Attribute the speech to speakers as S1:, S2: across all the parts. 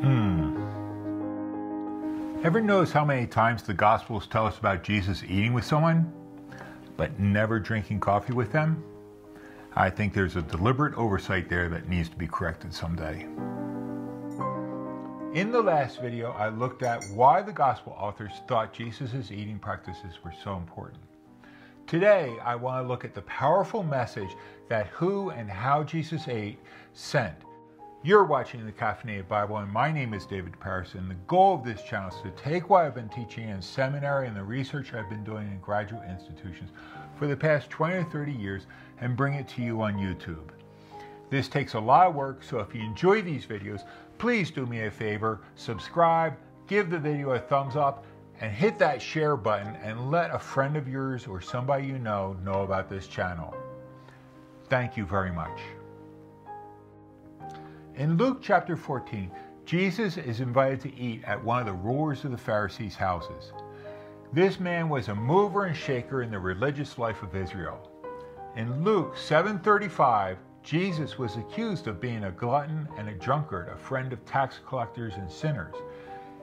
S1: Hmm. Ever notice how many times the Gospels tell us about Jesus eating with someone, but never drinking coffee with them? I think there's a deliberate oversight there that needs to be corrected someday. In the last video, I looked at why the Gospel authors thought Jesus' eating practices were so important. Today, I want to look at the powerful message that who and how Jesus ate sent you're watching the Caffeinated Bible, and my name is David. And the goal of this channel is to take what I've been teaching in seminary and the research I've been doing in graduate institutions for the past 20 or 30 years and bring it to you on YouTube. This takes a lot of work, so if you enjoy these videos, please do me a favor, subscribe, give the video a thumbs up, and hit that share button and let a friend of yours or somebody you know know about this channel. Thank you very much. In Luke chapter 14, Jesus is invited to eat at one of the rulers of the Pharisees' houses. This man was a mover and shaker in the religious life of Israel. In Luke 7:35, Jesus was accused of being a glutton and a drunkard, a friend of tax collectors and sinners.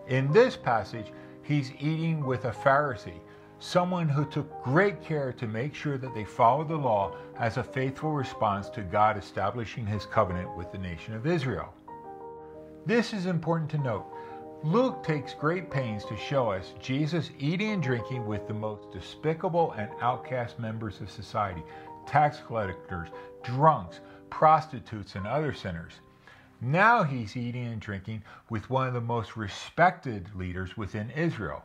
S1: In this passage, he's eating with a Pharisee, someone who took great care to make sure that they followed the law as a faithful response to God establishing his covenant with the nation of Israel. This is important to note. Luke takes great pains to show us Jesus eating and drinking with the most despicable and outcast members of society tax collectors, drunks, prostitutes, and other sinners. Now he's eating and drinking with one of the most respected leaders within Israel.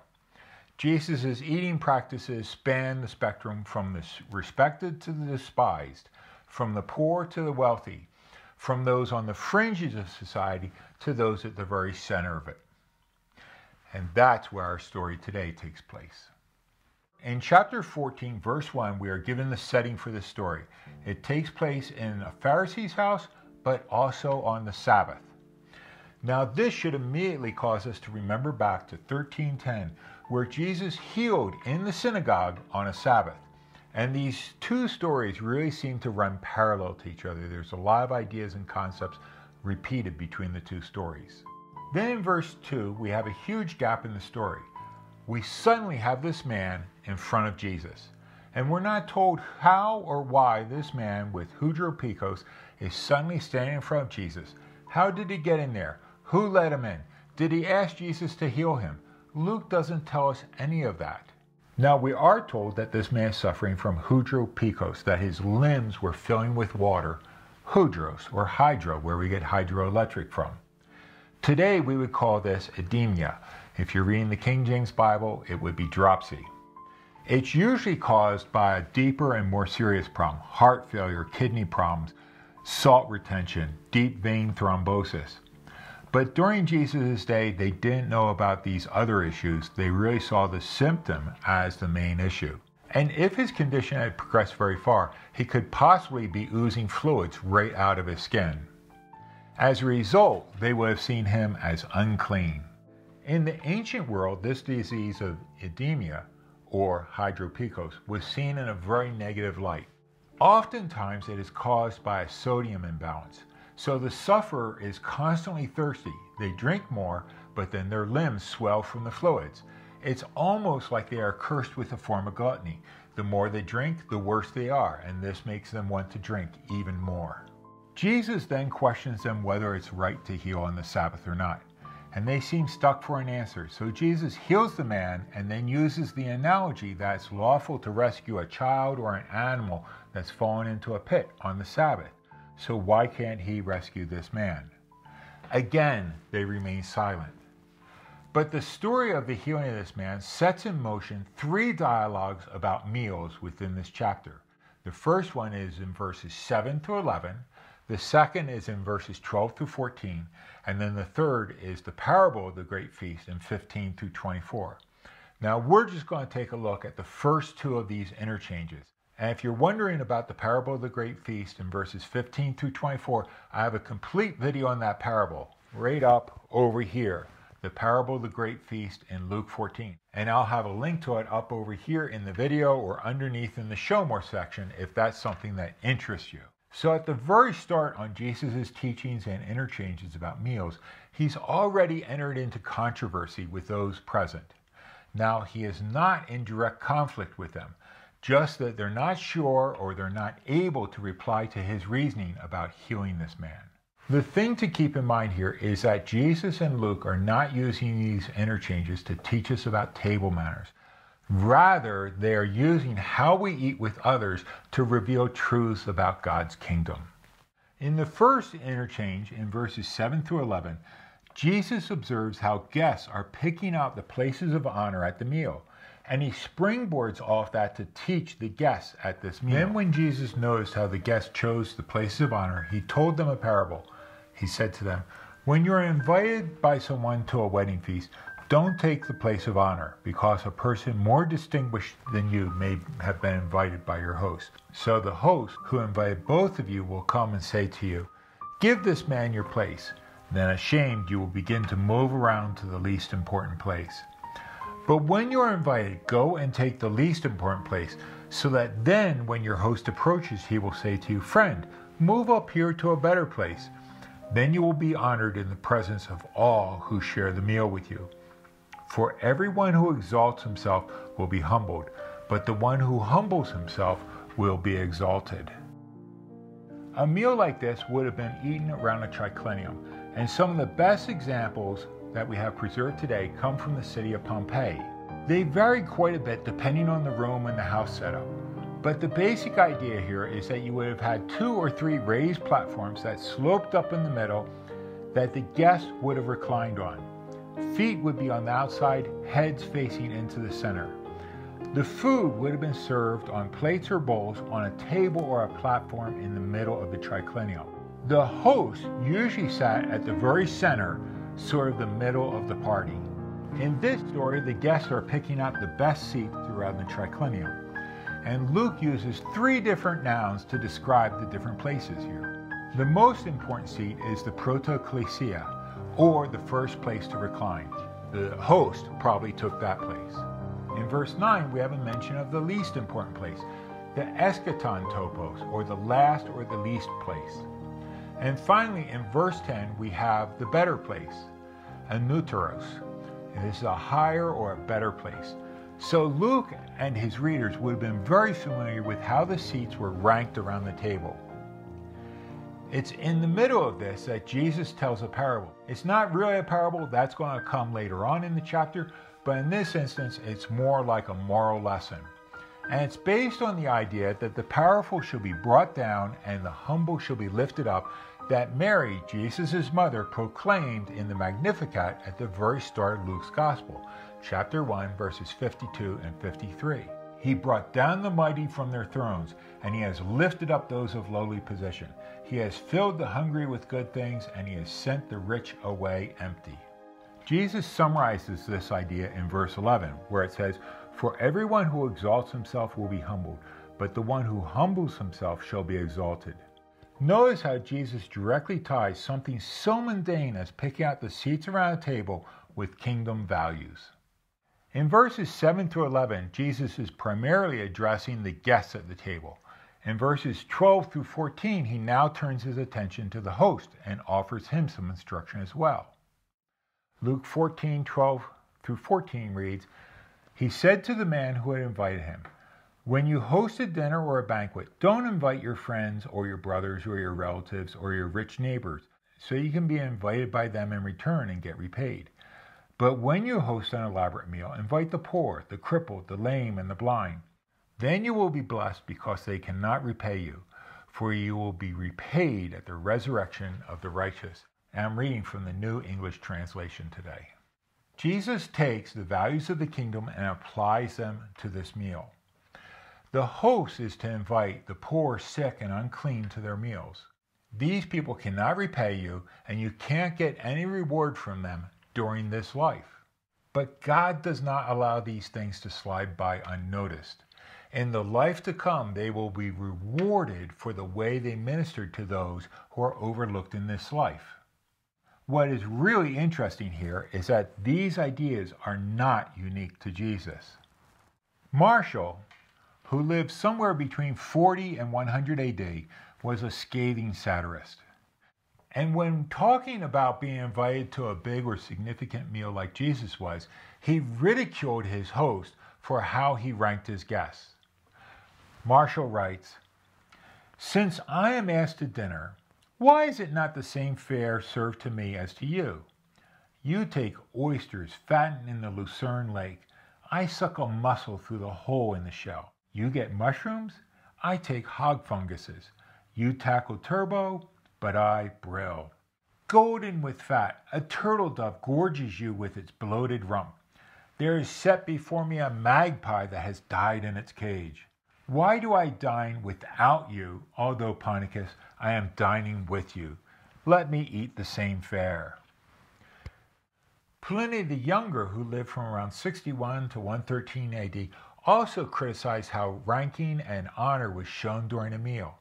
S1: Jesus' eating practices span the spectrum from the respected to the despised, from the poor to the wealthy, from those on the fringes of society to those at the very center of it. And that's where our story today takes place. In chapter 14, verse 1, we are given the setting for the story. It takes place in a Pharisee's house, but also on the Sabbath. Now, this should immediately cause us to remember back to 1310, where Jesus healed in the synagogue on a Sabbath. And these two stories really seem to run parallel to each other. There's a lot of ideas and concepts repeated between the two stories. Then in verse 2, we have a huge gap in the story. We suddenly have this man in front of Jesus. And we're not told how or why this man with hydropikos is suddenly standing in front of Jesus. How did he get in there? Who let him in? Did he ask Jesus to heal him? Luke doesn't tell us any of that. Now, we are told that this man is suffering from hydropikos, that his limbs were filling with water, hydros or hydro, where we get hydroelectric from. Today, we would call this edemia. If you're reading the King James Bible, it would be dropsy. It's usually caused by a deeper and more serious problem heart failure, kidney problems, salt retention, deep vein thrombosis. But during Jesus' day, they didn't know about these other issues. They really saw the symptom as the main issue. And if his condition had progressed very far, he could possibly be oozing fluids right out of his skin. As a result, they would have seen him as unclean. In the ancient world, this disease of edemia, or hydropikos, was seen in a very negative light. Oftentimes, it is caused by a sodium imbalance. So the sufferer is constantly thirsty. They drink more, but then their limbs swell from the fluids. It's almost like they are cursed with a form of gluttony. The more they drink, the worse they are, and this makes them want to drink even more. Jesus then questions them whether it's right to heal on the Sabbath or not, and they seem stuck for an answer. So Jesus heals the man and then uses the analogy that it's lawful to rescue a child or an animal that's fallen into a pit on the Sabbath. So why can't he rescue this man? Again, they remain silent. But the story of the healing of this man sets in motion three dialogues about meals within this chapter. The first one is in verses 7 to 11, the second is in verses 12 to 14, and then the third is the parable of the great feast in 15 to 24. Now, we're just going to take a look at the first two of these interchanges. And if you're wondering about the parable of the great feast in verses 15 through 24, I have a complete video on that parable right up over here. The parable of the great feast in Luke 14. And I'll have a link to it up over here in the video or underneath in the show more section if that's something that interests you. So, at the very start on Jesus' teachings and interchanges about meals, he's already entered into controversy with those present. Now, he is not in direct conflict with them, just that they're not sure or they're not able to reply to his reasoning about healing this man. The thing to keep in mind here is that Jesus and Luke are not using these interchanges to teach us about table manners. Rather, they are using how we eat with others to reveal truths about God's kingdom. In the first interchange, in verses 7 through 11, Jesus observes how guests are picking out the places of honor at the meal, and he springboards off that to teach the guests at this meal. Then, when Jesus noticed how the guests chose the places of honor, he told them a parable. He said to them, When you are invited by someone to a wedding feast, don't take the place of honor, because a person more distinguished than you may have been invited by your host. So the host who invited both of you will come and say to you, Give this man your place. Then, ashamed, you will begin to move around to the least important place. But when you are invited, go and take the least important place, so that then, when your host approaches, he will say to you, Friend, move up here to a better place. Then you will be honored in the presence of all who share the meal with you. For everyone who exalts himself will be humbled, but the one who humbles himself will be exalted. A meal like this would have been eaten around a triclinium, and some of the best examples that we have preserved today come from the city of Pompeii. They vary quite a bit depending on the room and the house setup, but the basic idea here is that you would have had two or three raised platforms that sloped up in the middle that the guests would have reclined on. Feet would be on the outside, heads facing into the center. The food would have been served on plates or bowls on a table or a platform in the middle of the triclinium. The host usually sat at the very center, sort of the middle of the party. In this story, the guests are picking out the best seats throughout the triclinium. And Luke uses three different nouns to describe the different places here. The most important seat is the protoklisia, or the first place to recline. The host probably took that place. In verse 9, we have a mention of the least important place, the eschaton topos, or the last or the least place. And finally, in verse 10, we have the better place, aneuteros. This is a higher or a better place. So Luke and his readers would have been very familiar with how the seats were ranked around the table. It's in the middle of this that Jesus tells a parable. It's not really a parable, that's going to come later on in the chapter, but in this instance, it's more like a moral lesson. And it's based on the idea that the powerful shall be brought down and the humble shall be lifted up, that Mary, Jesus' mother, proclaimed in the Magnificat at the very start of Luke's Gospel, chapter 1, verses 52 and 53. He brought down the mighty from their thrones, and he has lifted up those of lowly position. He has filled the hungry with good things, and he has sent the rich away empty. Jesus summarizes this idea in verse 11, where it says, For everyone who exalts himself will be humbled, but the one who humbles himself shall be exalted. Notice how Jesus directly ties something so mundane as picking out the seats around a table with kingdom values. In verses 7 through 11, Jesus is primarily addressing the guests at the table. In verses 12 through 14, he now turns his attention to the host and offers him some instruction as well. Luke 14 12 through 14 reads, He said to the man who had invited him, When you host a dinner or a banquet, don't invite your friends or your brothers or your relatives or your rich neighbors, so you can be invited by them in return and get repaid. But when you host an elaborate meal, invite the poor, the crippled, the lame, and the blind. Then you will be blessed because they cannot repay you, for you will be repaid at the resurrection of the righteous. And I'm reading from the New English Translation today. Jesus takes the values of the kingdom and applies them to this meal. The host is to invite the poor, sick, and unclean to their meals. These people cannot repay you, and you can't get any reward from them during this life. But God does not allow these things to slide by unnoticed. In the life to come, they will be rewarded for the way they ministered to those who are overlooked in this life. What is really interesting here is that these ideas are not unique to Jesus. Martial, who lived somewhere between 40 and 100 AD, was a scathing satirist. And when talking about being invited to a big or significant meal like Jesus was, he ridiculed his host for how he ranked his guests. Martial writes Since I am asked to dinner, why is it not the same fare served to me as to you? You take oysters fattened in the Lucrine Lake. I suck a mussel through the hole in the shell. You get mushrooms. I take hog funguses. You tackle turbot but I brill. Golden with fat, a turtle dove gorges you with its bloated rump. There is set before me a magpie that has died in its cage. Why do I dine without you, although, Ponticus, I am dining with you? Let me eat the same fare. Pliny the Younger, who lived from around 61 to 113 AD, also criticized how ranking and honor was shown during a meal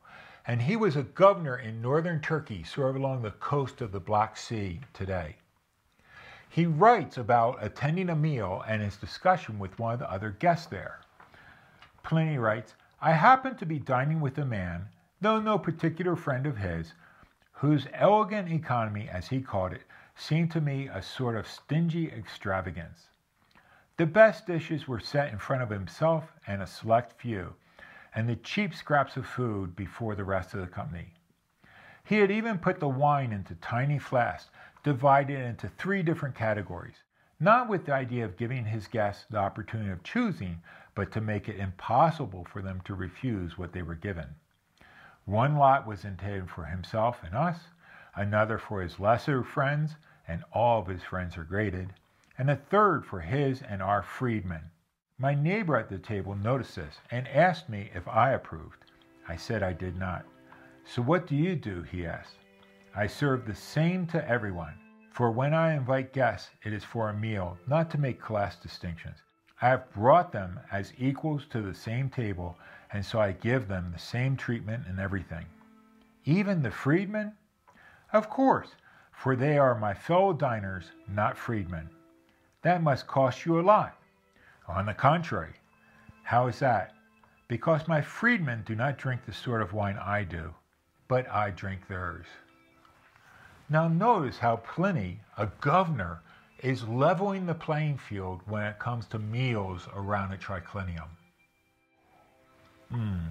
S1: and he was a governor in northern Turkey, sort of along the coast of the Black Sea today. He writes about attending a meal and his discussion with one of the other guests there. Pliny writes, I happened to be dining with a man, though no particular friend of his, whose elegant economy, as he called it, seemed to me a sort of stingy extravagance. The best dishes were set in front of himself and a select few, and the cheap scraps of food before the rest of the company. He had even put the wine into tiny flasks, divided into three different categories, not with the idea of giving his guests the opportunity of choosing, but to make it impossible for them to refuse what they were given. One lot was intended for himself and us, another for his lesser friends, and all of his friends are graded, and a third for his and our freedmen. My neighbor at the table noticed this and asked me if I approved. I said I did not. So what do you do? he asked. I serve the same to everyone. For when I invite guests, it is for a meal, not to make class distinctions. I have brought them as equals to the same table, and so I give them the same treatment in everything. Even the freedmen? Of course, for they are my fellow diners, not freedmen. That must cost you a lot. On the contrary. How is that? Because my freedmen do not drink the sort of wine I do, but I drink theirs. Now notice how Pliny, a governor, is leveling the playing field when it comes to meals around a triclinium. Hmm.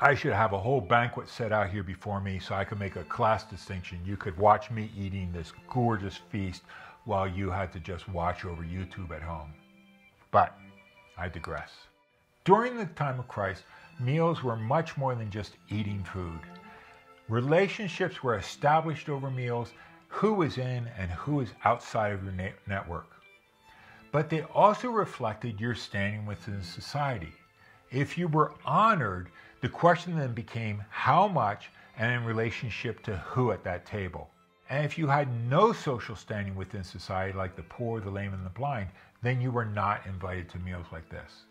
S1: I should have a whole banquet set out here before me so I could make a class distinction. You could watch me eating this gorgeous feast while you had to just watch over YouTube at home. But I digress. During the time of Christ, meals were much more than just eating food. Relationships were established over meals, who was in and who was outside of your na- network. But they also reflected your standing within society. If you were honored, the question then became how much and in relationship to who at that table. And if you had no social standing within society, like the poor, the lame, and the blind, then you were not invited to meals like this.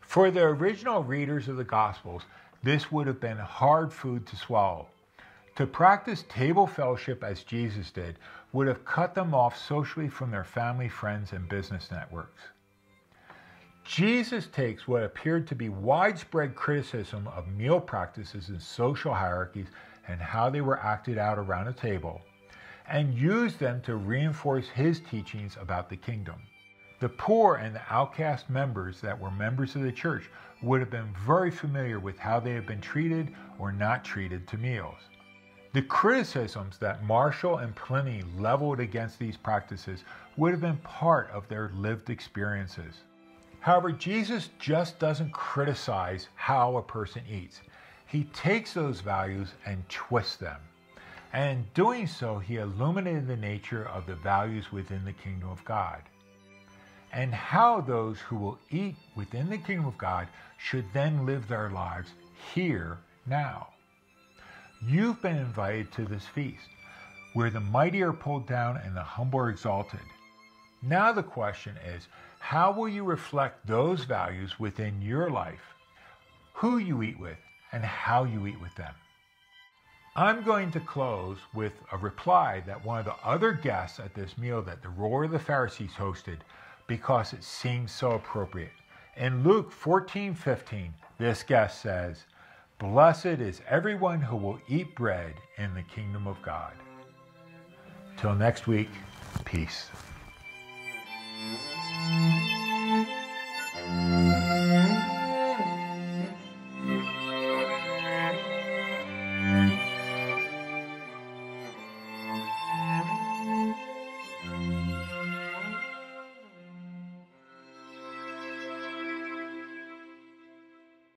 S1: For the original readers of the Gospels, this would have been hard food to swallow. To practice table fellowship as Jesus did would have cut them off socially from their family, friends, and business networks. Jesus takes what appeared to be widespread criticism of meal practices and social hierarchies and how they were acted out around a table and used them to reinforce his teachings about the kingdom. The poor and the outcast members that were members of the church would have been very familiar with how they had been treated or not treated to meals. The criticisms that Martial and Pliny leveled against these practices would have been part of their lived experiences. However, Jesus just doesn't criticize how a person eats. He takes those values and twists them. And in doing so, he illuminated the nature of the values within the kingdom of God and how those who will eat within the kingdom of God should then live their lives here now. You've been invited to this feast where the mighty are pulled down and the humble are exalted. Now the question is how will you reflect those values within your life, who you eat with, and how you eat with them? I'm going to close with a reply that one of the other guests at this meal that the Ruler of the Pharisees hosted because it seems so appropriate. In Luke 14 15, this guest says, Blessed is everyone who will eat bread in the kingdom of God. Till next week, peace.